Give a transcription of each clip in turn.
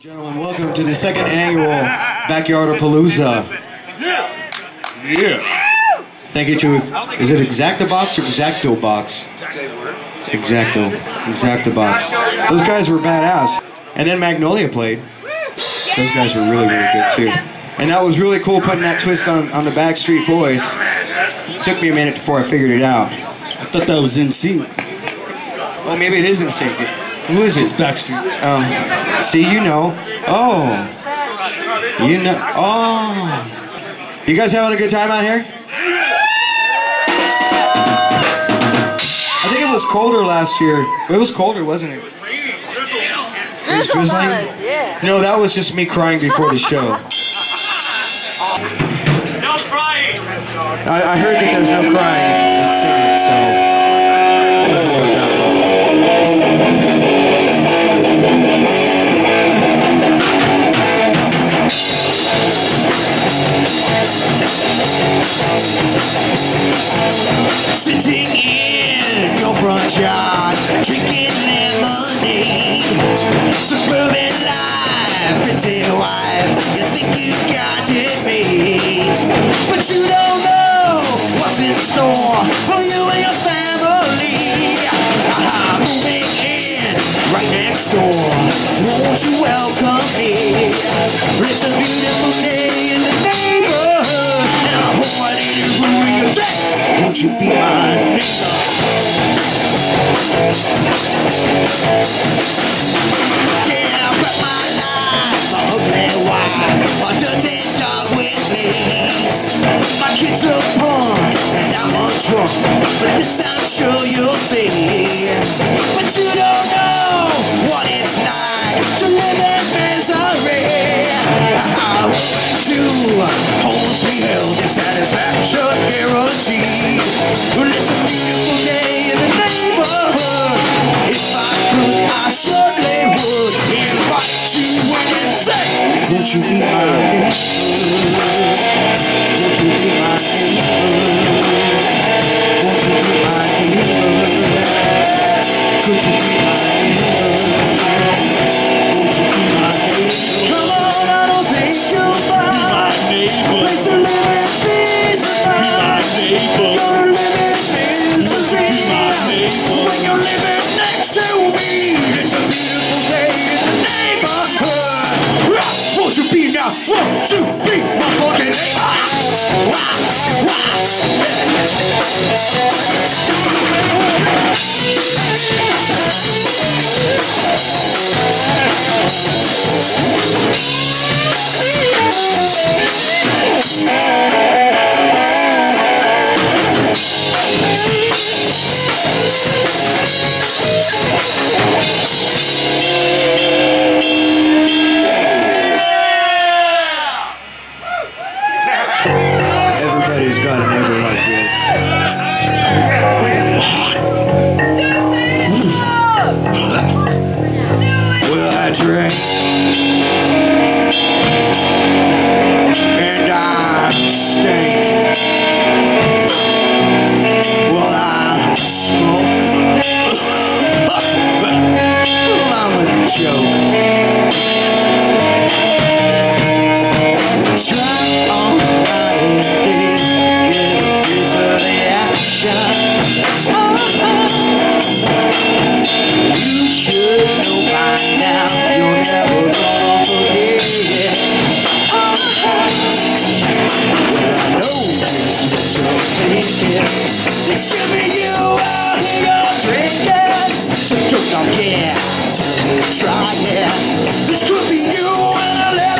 Gentlemen, welcome to the second annual Backyard of Palooza. Yeah. Thank you to, is it Exactabox or Exacto Box? Exacto. Exacta Box. Those guys were badass. And then Magnolia played. Those guys were really, really good too. And that was really cool putting that twist on, on the Backstreet Boys. It took me a minute before I figured it out. I thought that was NSYNC. Oh, maybe it is NSYNC. Who is It's it? Backstreet. Um, see, you know. Oh. You know. Oh. You guys having a good time out here? I think it was colder last year. It was colder, wasn't it? Drizzled drizzling? on us, yeah. No, that was just me crying before the show. No crying! I, I heard that there's no crying Sitting in your front yard, drinking lemonade. Suburban life, pretty wife, you think you got it made. But you don't know what's in store for you and your family. Ah, moving in right next door. Won't you welcome me? It's a beautiful day in the neighborhood, you be my neighbor? Yeah, but my life, ugly wife, dirty dog with fleas. My kids are punk, and I'm a drunk, but this I'm sure you'll see. But you don't know what it's like to live in misery. I went to home sweet hell, dissatisfaction guaranteed. Well, it's a beautiful day in the neighborhood. If I could, I certainly would invite you when it's safe. Won't you be my neighbor? Won't you be my neighbor? Won't you be my neighbor? Could you be my Gonna live in my neighbor. When you're living next to me, it's a beautiful day won't you be now? Won't you be my fucking neighbor? Everybody's got a neighbor like this. Well, I drank and I stink. Well, I smoke. Don't get try it. This could be you in a little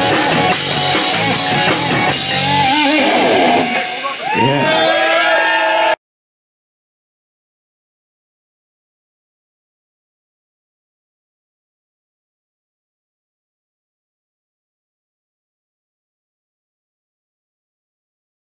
Yeah.